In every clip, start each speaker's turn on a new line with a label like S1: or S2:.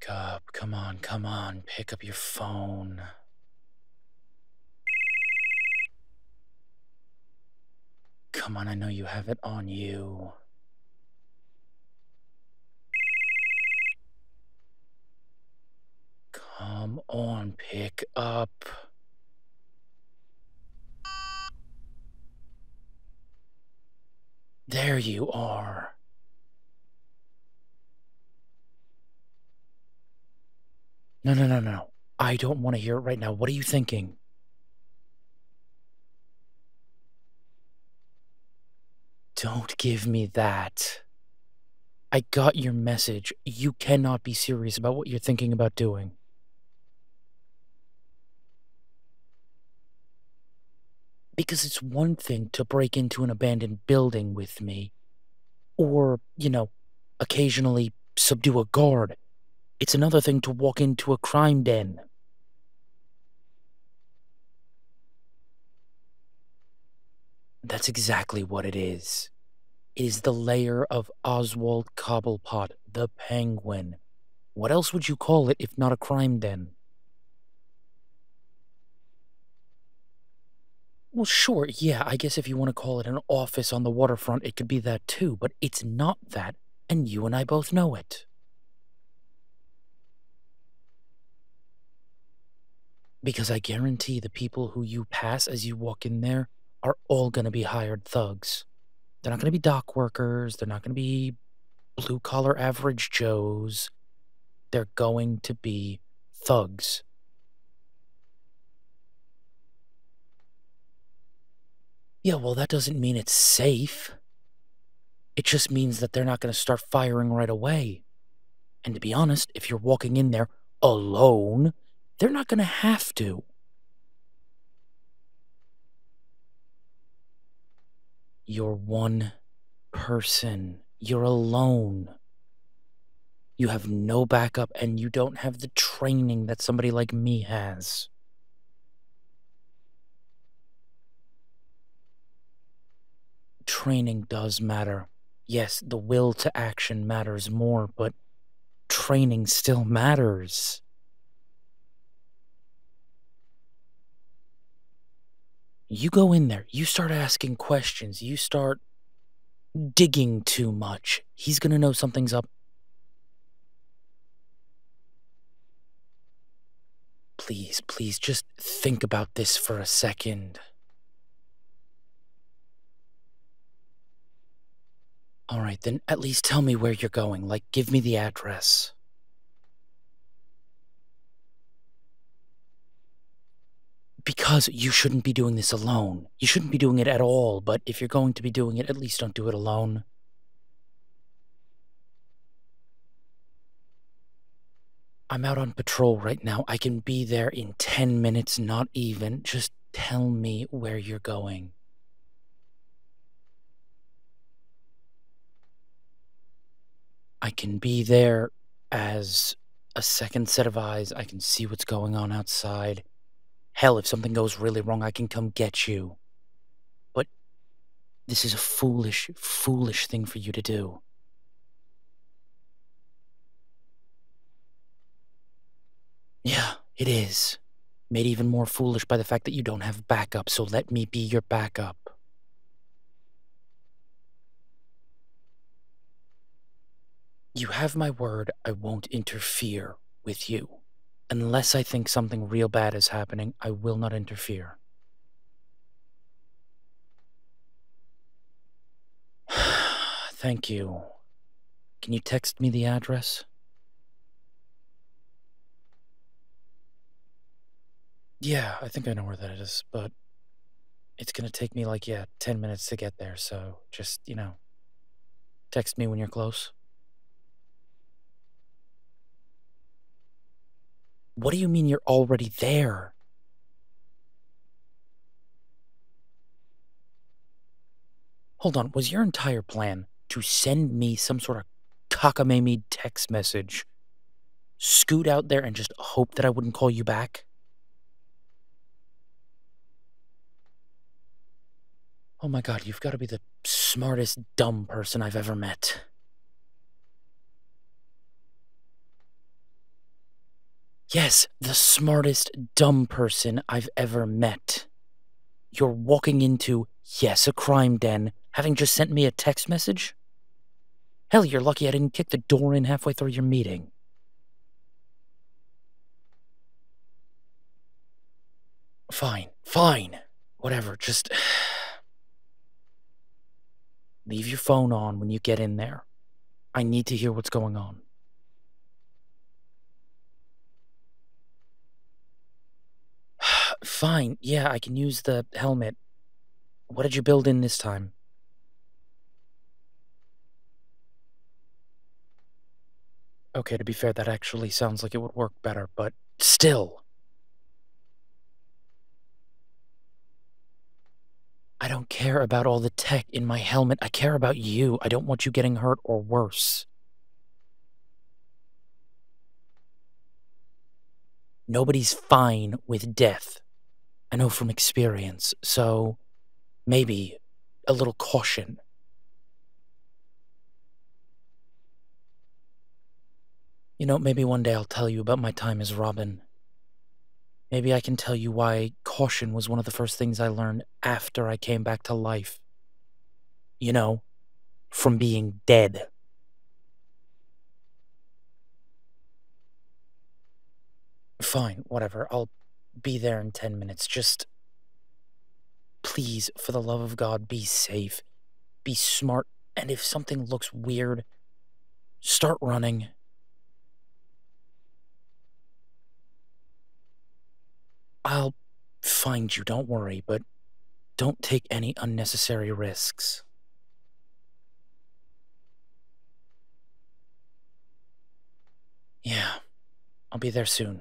S1: Pick up. Come on, come on. Pick up your phone. Come on, I know you have it on you. Come on, pick up. There you are. No, no, no, no. I don't want to hear it right now. What are you thinking? Don't give me that. I got your message. You cannot be serious about what you're thinking about doing. Because it's one thing to break into an abandoned building with me, or, you know, occasionally subdue a guard. It's another thing to walk into a crime den. That's exactly what it is. It is the lair of Oswald Cobblepot, the Penguin. What else would you call it if not a crime den? Well, sure, yeah, I guess if you want to call it an office on the waterfront, it could be that too, but it's not that, and you and I both know it. Because I guarantee the people who you pass as you walk in there are all going to be hired thugs. They're not going to be dock workers. They're not going to be blue collar average Joes. They're going to be thugs. Yeah, well, that doesn't mean it's safe. It just means that they're not going to start firing right away. And to be honest, if you're walking in there alone, they're not going to have to. You're one person. You're alone. You have no backup and you don't have the training that somebody like me has. Training does matter. Yes, the will to action matters more, but training still matters. You go in there, you start asking questions, you start digging too much. He's gonna know something's up. Please, please, just think about this for a second. Alright, then at least tell me where you're going. Like, give me the address. Because you shouldn't be doing this alone. You shouldn't be doing it at all, but if you're going to be doing it, at least don't do it alone. I'm out on patrol right now. I can be there in 10 minutes, not even. Just tell me where you're going. I can be there as a second set of eyes. I can see what's going on outside. Hell, if something goes really wrong, I can come get you. But this is a foolish, foolish thing for you to do. Yeah, it is. Made even more foolish by the fact that you don't have backup, so let me be your backup. You have my word, I won't interfere with you. Unless I think something real bad is happening, I will not interfere. Thank you. Can you text me the address? Yeah, I think I know where that is, but it's gonna take me like, yeah, 10 minutes to get there, so just, you know, text me when you're close. What do you mean you're already there? Hold on, was your entire plan to send me some sort of cockamamie text message, scoot out there and just hope that I wouldn't call you back? Oh my god, you've got to be the smartest dumb person I've ever met. Yes, the smartest dumb person I've ever met. You're walking into, yes, a crime den, having just sent me a text message? Hell, you're lucky I didn't kick the door in halfway through your meeting. Fine, fine. Whatever, just. Leave your phone on when you get in there. I need to hear what's going on. Fine, yeah, I can use the helmet. What did you build in this time? Okay, to be fair, that actually sounds like it would work better, but still. I don't care about all the tech in my helmet. I care about you. I don't want you getting hurt or worse. Nobody's fine with death. I know from experience, so maybe a little caution. You know, maybe one day I'll tell you about my time as Robin. Maybe I can tell you why caution was one of the first things I learned after I came back to life. You know, from being dead. Fine, whatever. I'll be there in 10 minutes. Just please, for the love of God, be safe, be smart, and if something looks weird, start running. I'll find you, don't worry, but don't take any unnecessary risks. Yeah, I'll be there soon.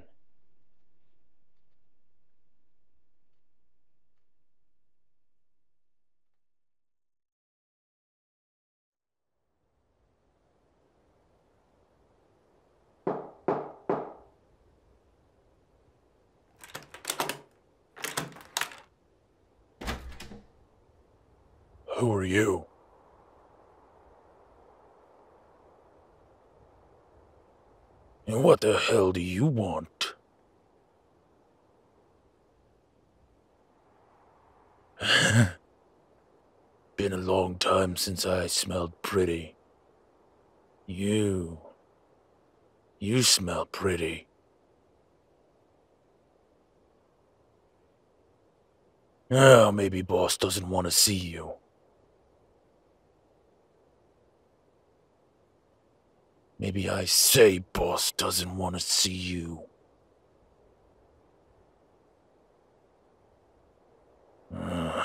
S2: Who are you? And what the hell do you want? Been a long time since I smelled pretty. You. You smell pretty. Oh, maybe boss doesn't want to see you. Maybe I say boss doesn't want to see you. Uh,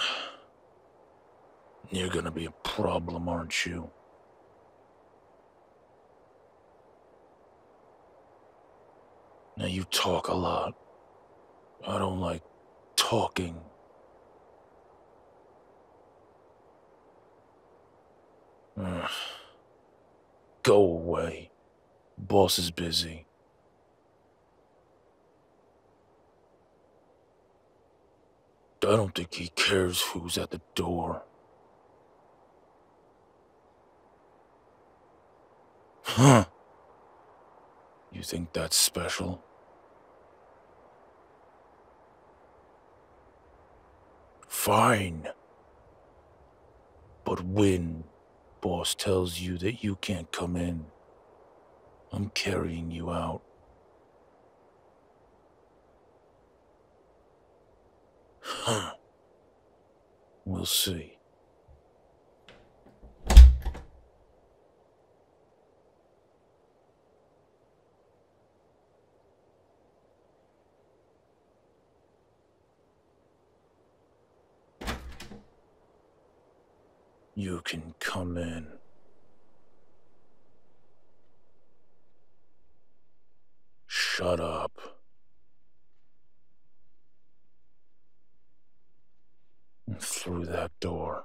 S2: you're gonna be a problem, aren't you? Now you talk a lot. I don't like talking. Uh, go away. Boss is busy. I don't think he cares who's at the door. Huh. You think that's special? Fine. But when boss tells you that you can't come in, I'm carrying you out. Huh. We'll see. You can come in. Shut up. Through that door.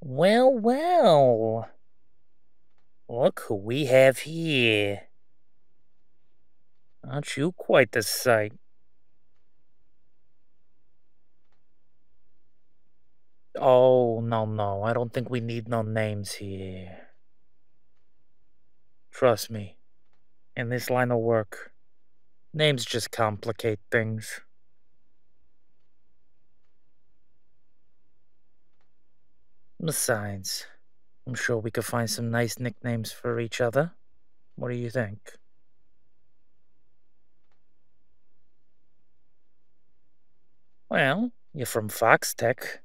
S1: Well, well. Look who we have here. Aren't you quite the sight? Oh, no, no. I don't think we need no names here. Trust me. In this line of work, names just complicate things. Besides, I'm sure we could find some nice nicknames for each other. What do you think? Well, you're from Foxtech.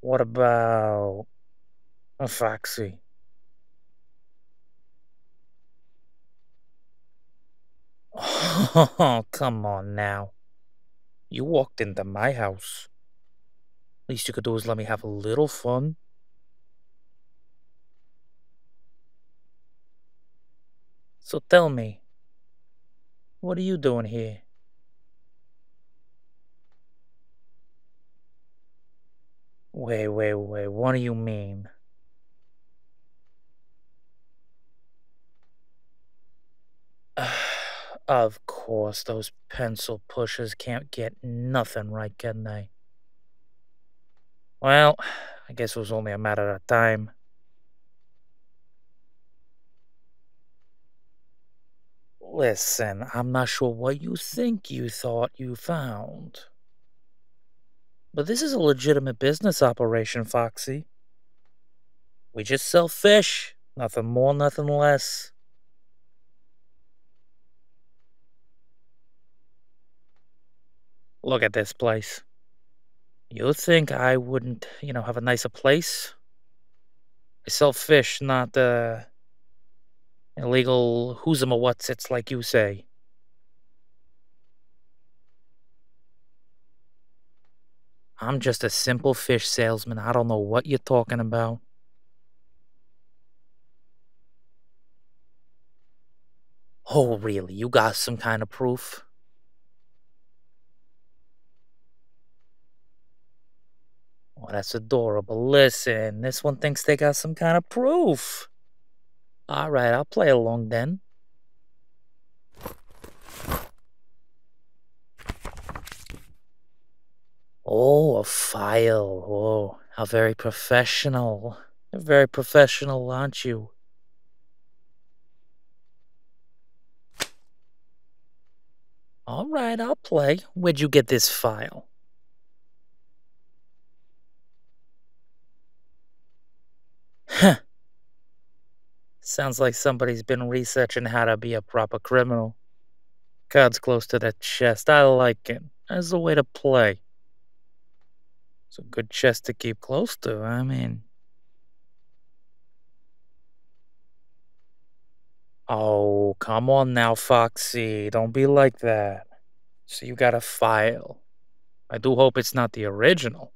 S1: What about a Foxy? Oh, come on now. You walked into my house. Least you could do is let me have a little fun. So tell me, what are you doing here? Wait, wait, wait, what do you mean? of course, those pencil pushers can't get nothing right, can they? Well, I guess it was only a matter of time. Listen, I'm not sure what you think you thought you found. But this is a legitimate business operation, Foxy. We just sell fish, nothing more, nothing less. Look at this place. You think I wouldn't, you know, have a nicer place? I sell fish, not, uh, illegal who's a what's it's like you say. I'm just a simple fish salesman. I don't know what you're talking about. Oh, really? You got some kind of proof? Oh, that's adorable. Listen, this one thinks they got some kind of proof. All right, I'll play along then. Oh, a file. Oh, how very professional. You're very professional, aren't you? All right, I'll play. Where'd you get this file? Huh. Sounds like somebody's been researching how to be a proper criminal. Cards close to the chest. I like it. As a way to play. It's a good chest to keep close to, I mean. Oh, come on now, Foxy. Don't be like that. So you got a file. I do hope it's not the original.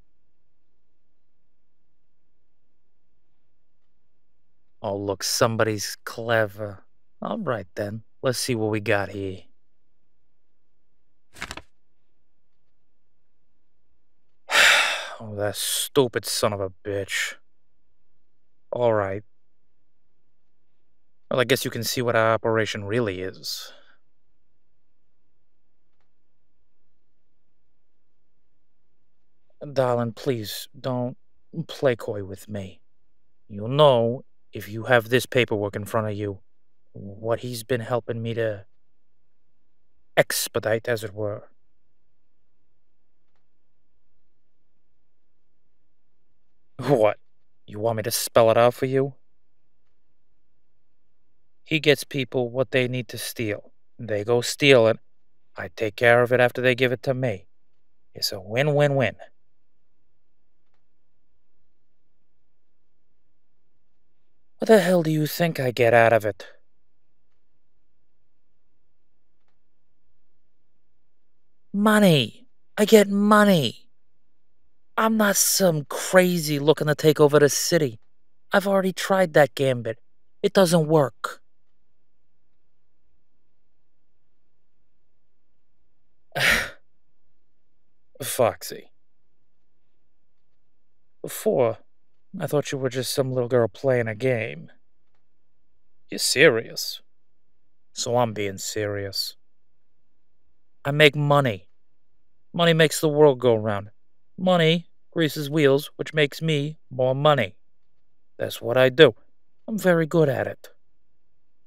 S1: Oh, look, somebody's clever. All right, then. Let's see what we got here. Oh, that stupid son of a bitch. All right. Well, I guess you can see what our operation really is. Darling, please don't play coy with me. You'll know if you have this paperwork in front of you, what he's been helping me to expedite, as it were. What? You want me to spell it out for you? He gets people what they need to steal. They go steal it. I take care of it after they give it to me. It's a win win win. What the hell do you think I get out of it? Money. I get money. I'm not some crazy looking to take over the city. I've already tried that gambit. It doesn't work. Foxy. Before, I thought you were just some little girl playing a game. You're serious? So I'm being serious. I make money. Money makes the world go round. Money greases wheels, which makes me more money. That's what I do. I'm very good at it.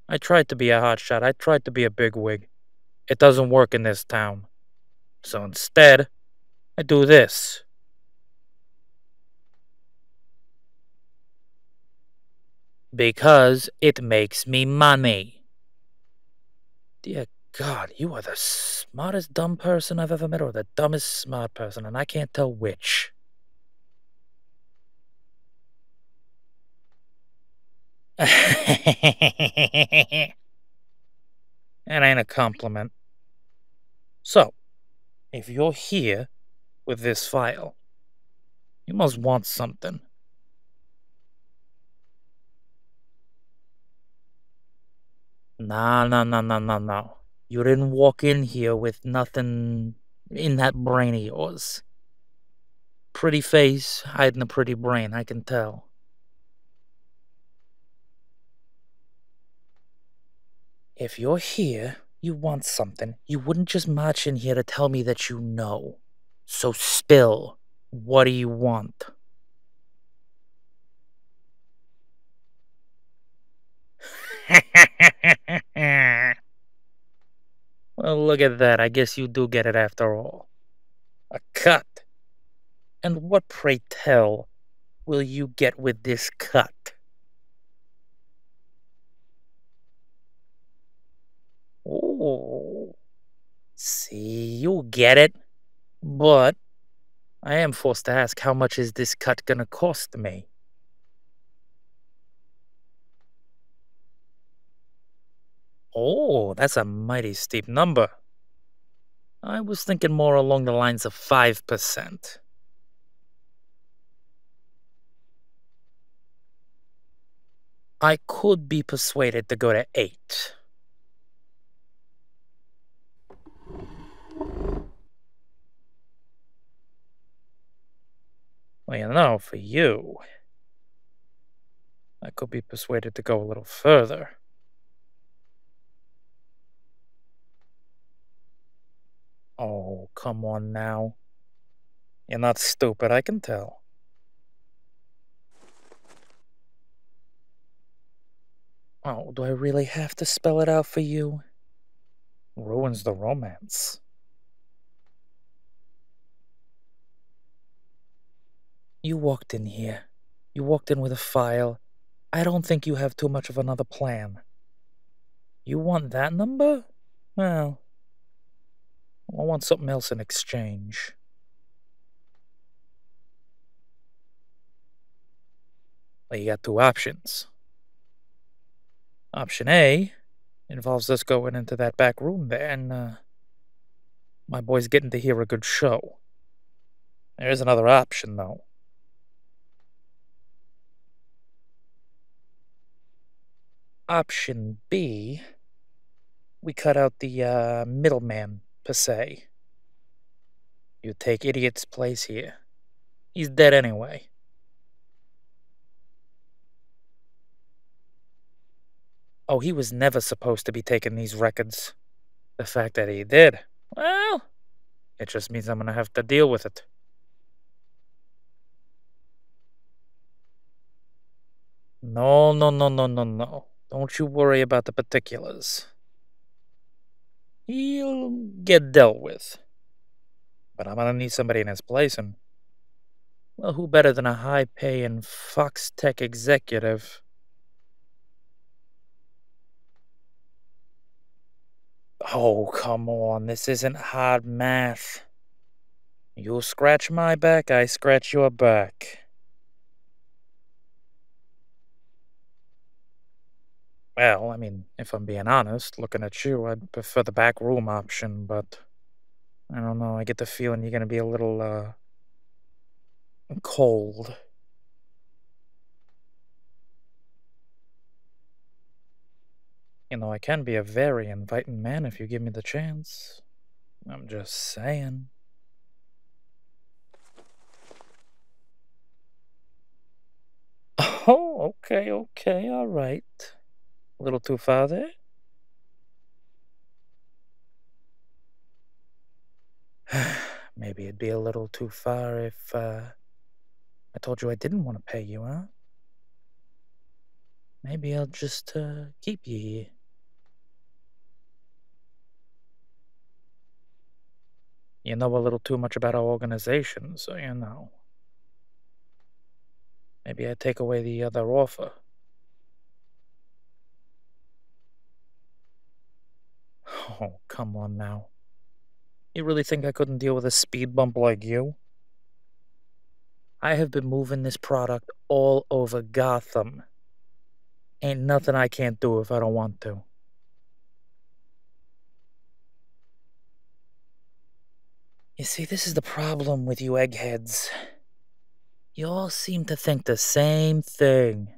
S1: I tried to be a hotshot. I tried to be a bigwig. It doesn't work in this town. So instead, I do this. Because it makes me money. Dear God, you are the smartest dumb person I've ever met, or the dumbest smart person, and I can't tell which. that ain't a compliment. So, if you're here with this file, you must want something. Nah, nah, nah, nah, nah, nah. You didn't walk in here with nothing in that brain of yours. Pretty face hiding a pretty brain, I can tell. If you're here, you want something. You wouldn't just march in here to tell me that you know. So spill. What do you want? well, look at that. I guess you do get it after all. A cut. And what, pray tell, will you get with this cut? Oh. See, you get it. But I am forced to ask how much is this cut gonna cost me? Oh, that's a mighty steep number. I was thinking more along the lines of 5%. I could be persuaded to go to 8. Well, you know, for you, I could be persuaded to go a little further. Oh, come on now. You're not stupid, I can tell. Oh, do I really have to spell it out for you? Ruins the romance. You walked in here. You walked in with a file. I don't think you have too much of another plan. You want that number? Well, I want something else in exchange. Well, you got two options. Option A involves us going into that back room there and, uh, my boy's getting to hear a good show. There's another option, though. Option B, we cut out the uh, middleman, per se. You take Idiot's place here. He's dead anyway. Oh, he was never supposed to be taking these records. The fact that he did, well, it just means I'm gonna have to deal with it. No, no, no, no, no, no. Don't you worry about the particulars. He'll get dealt with. But I'm gonna need somebody in his place, and well, who better than a high paying Fox Tech executive? Oh, come on, this isn't hard math. You scratch my back, I scratch your back. Well, I mean, if I'm being honest, looking at you, I'd prefer the back room option, but I don't know. I get the feeling you're going to be a little, uh, cold. You know, I can be a very inviting man if you give me the chance. I'm just saying. Oh, okay, okay, all right. A little too far there? Maybe it'd be a little too far if, uh, I told you I didn't want to pay you, huh? Maybe I'll just uh, keep you here. You know a little too much about our organization, so you know. Maybe I take away the other offer. Oh, come on now. You really think I couldn't deal with a speed bump like you? I have been moving this product all over Gotham. Ain't nothing I can't do if I don't want to. You see, this is the problem with you eggheads. You all seem to think the same thing.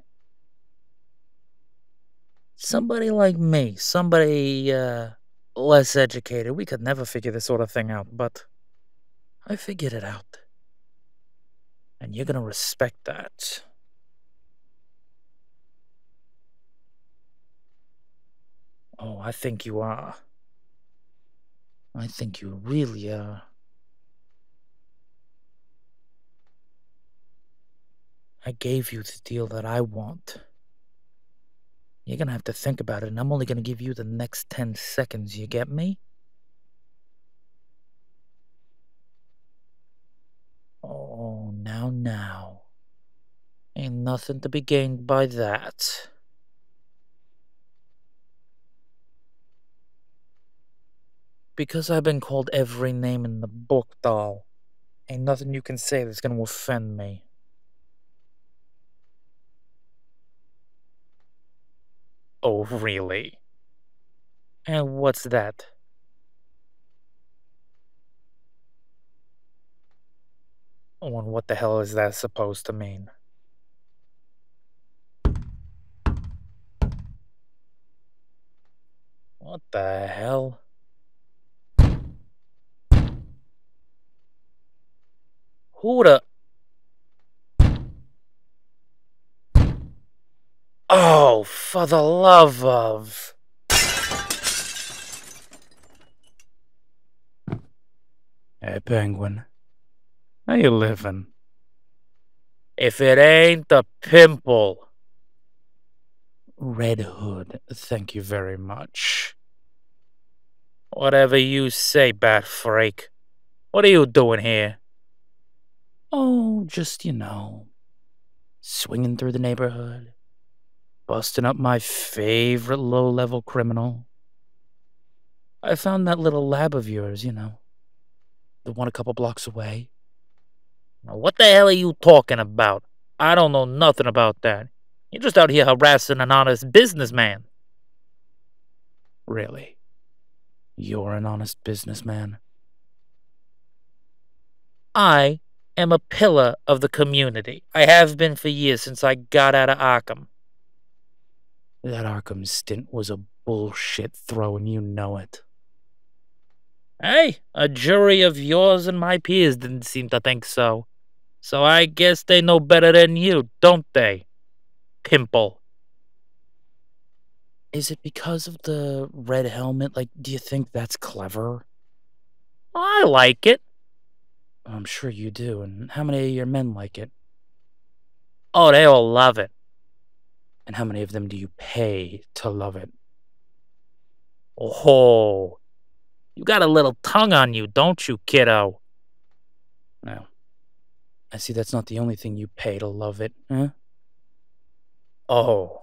S1: Somebody like me, somebody, uh, less educated, we could never figure this sort of thing out, but I figured it out. And you're gonna respect that. Oh, I think you are. I think you really are. I gave you the deal that I want. You're gonna have to think about it, and I'm only gonna give you the next 10 seconds, you get me? Oh, now, now. Ain't nothing to be gained by that. Because I've been called every name in the book, doll. Ain't nothing you can say that's gonna offend me. Oh, really? And what's that? Oh, and what the hell is that supposed to mean? What the hell? Who the... Oh, for the love of...
S2: Hey, Penguin. How you living?
S1: If it ain't the pimple.
S2: Red Hood, thank you very much.
S1: Whatever you say, Bat Freak. What are you doing here?
S2: Oh, just, you know, swinging through the neighborhood, busting up my favorite low level criminal. I found that little lab of yours, you know, the one a couple blocks away.
S1: Now, what the hell are you talking about? I don't know nothing about that. You're just out here harassing an honest businessman.
S2: Really? You're an honest businessman?
S1: I am a pillar of the community. I have been for years since I got out of Arkham.
S2: That Arkham stint was a bullshit throw, and you know it.
S1: Hey, a jury of yours and my peers didn't seem to think so. So I guess they know better than you, don't they? Pimple.
S2: Is it because of the red helmet? Like, do you think that's clever?
S1: I like it.
S2: I'm sure you do. And how many of your men like it?
S1: Oh, they all love it.
S2: And how many of them do you pay to love it?
S1: Oh, you got a little tongue on you, don't you, kiddo?
S2: No. I see that's not the only thing you pay to love it, huh?
S1: Oh.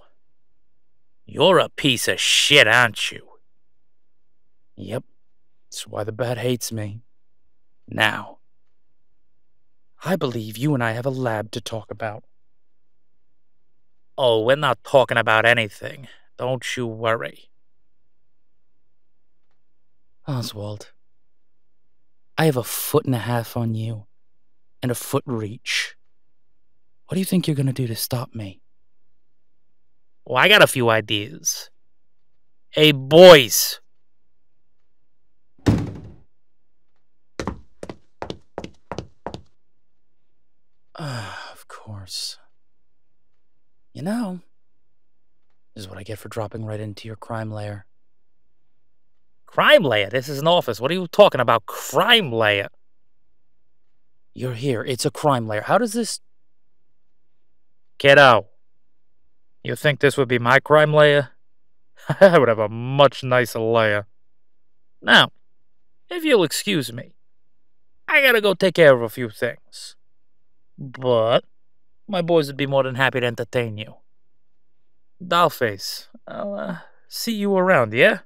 S1: You're a piece of shit, aren't you?
S2: Yep. That's why the bat hates me. Now, I believe you and I have a lab to talk about.
S1: Oh, we're not talking about anything. Don't you worry.
S2: Oswald, I have a foot and a half on you and a foot reach. What do you think you're going to do to stop me?
S1: Well, I got a few ideas. Hey, boys.
S2: Ah, of course. You know, this is what I get for dropping right into your crime lair.
S1: Crime layer? This is an office. What are you talking about? Crime layer?
S2: You're here. It's a crime lair. How does this Kiddo, you think this would be my crime lair? I would have a much nicer lair. Now, if you'll excuse me, I gotta go take care of a few things. But my boys would be more than happy to entertain you. Dollface, I'll uh, see you around, yeah?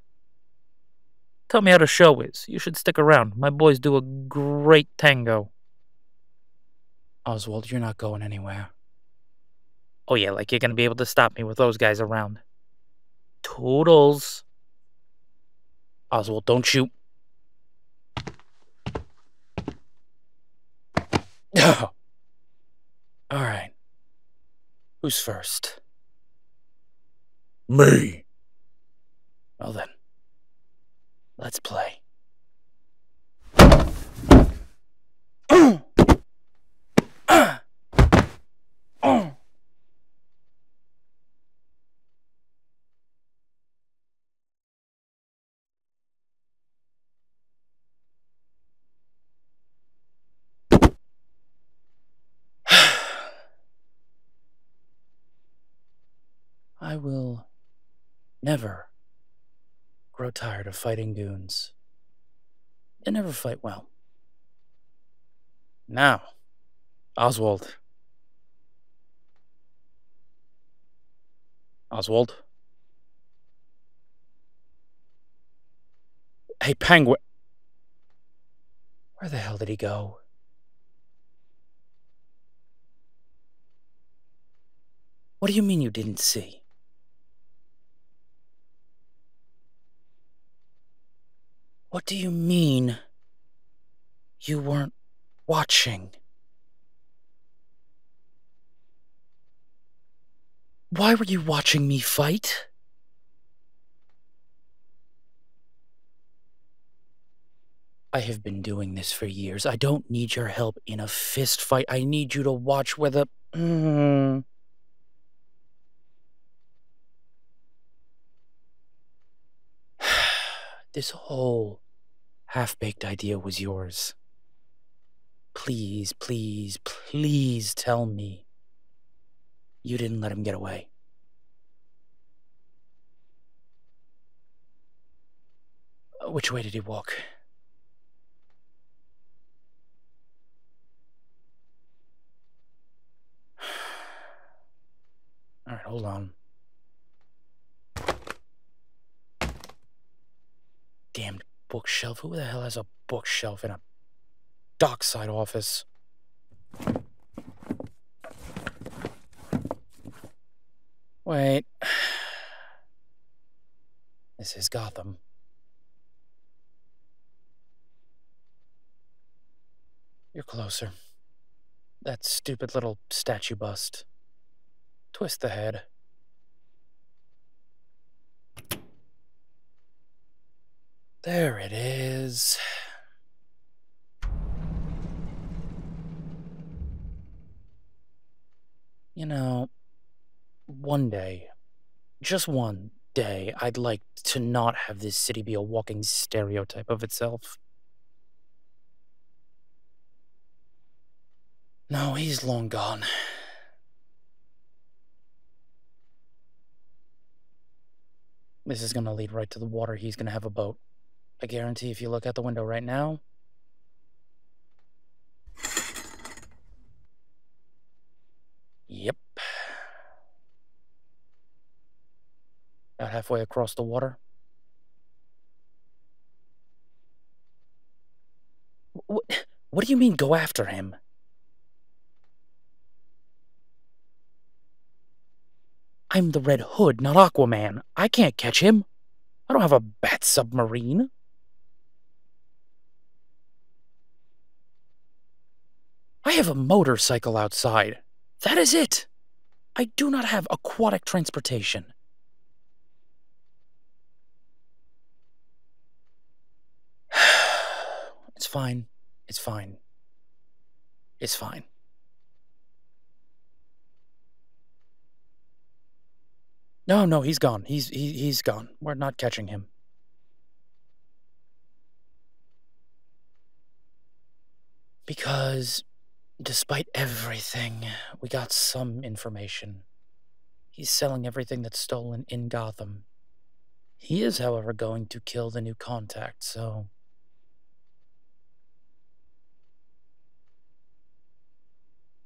S2: Tell me how the show is. You should stick around. My boys do a great tango.
S1: Oswald, you're not going anywhere.
S2: Oh, yeah, like you're gonna be able to stop me with those guys around. Toodles.
S1: Oswald, don't shoot. Oh. All right. Who's first?
S3: Me.
S1: Well then, let's play. I will never grow tired of fighting goons. They never fight well. Now, Oswald. Oswald? Hey, Penguin. Where the hell did he go? What do you mean you didn't see? What do you mean you weren't watching? Why were you watching me fight? I have been doing this for years. I don't need your help in a fist fight. I need you to watch where the. Mm. this whole half baked idea was yours. Please, please, please tell me you didn't let him get away. Which way did he walk? All right, hold on. Bookshelf. Who the hell has a bookshelf in a dockside office? Wait. This is Gotham. You're closer. That stupid little statue bust. Twist the head. There it is. You know, one day, just one day, I'd like to not have this city be a walking stereotype of itself. No, he's long gone. This is gonna lead right to the water. He's gonna have a boat. I guarantee if you look out the window right now, Yep. About halfway across the water. What, what do you mean go after him? I'm the Red Hood, not Aquaman. I can't catch him. I don't have a bat submarine. I have a motorcycle outside. That is it. I do not have aquatic transportation. it's fine. It's fine. It's fine. No, no, he's gone. He's he, he's gone. We're not catching him. Because Despite everything, we got some information. He's selling everything that's stolen in Gotham. He is, however, going to kill the new contact, so.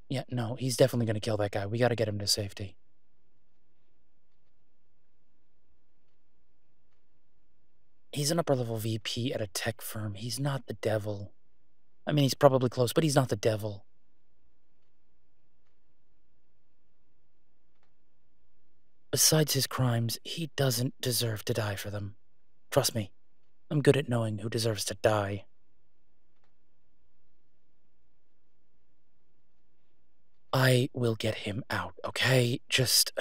S1: Yeah, no, he's definitely going to kill that guy. We got to get him to safety. He's an upper level VP at a tech firm. He's not the devil. I mean, he's probably close, but he's not the devil. Besides his crimes, he doesn't deserve to die for them. Trust me, I'm good at knowing who deserves to die. I will get him out, okay? Just.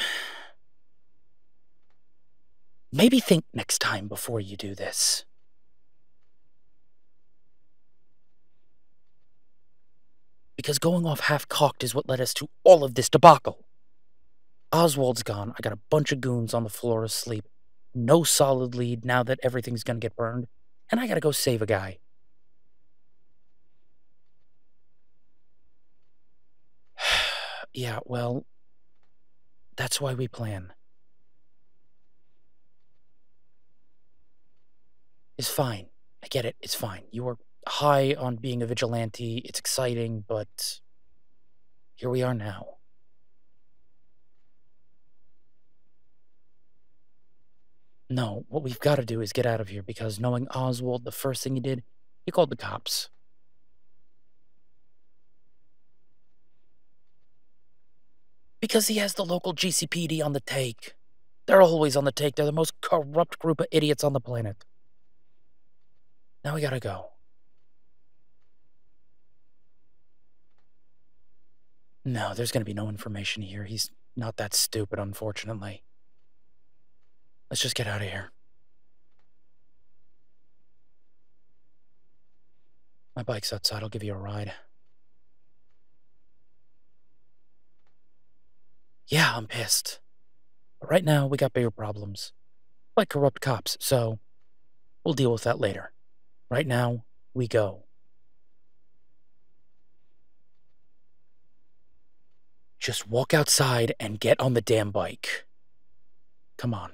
S1: Maybe think next time before you do this. Because going off half cocked is what led us to all of this debacle. Oswald's gone. I got a bunch of goons on the floor asleep. No solid lead now that everything's gonna get burned. And I gotta go save a guy. yeah, well, that's why we plan. It's fine. I get it. It's fine. You were high on being a vigilante. It's exciting, but here we are now. No, what we've got to do is get out of here because knowing Oswald, the first thing he did, he called the cops. Because he has the local GCPD on the take. They're always on the take. They're the most corrupt group of idiots on the planet. Now we gotta go. No, there's gonna be no information here. He's not that stupid, unfortunately. Let's just get out of here. My bike's outside. I'll give you a ride. Yeah, I'm pissed. But right now, we got bigger problems. Like corrupt cops, so we'll deal with that later. Right now, we go. Just walk outside and get on the damn bike. Come on.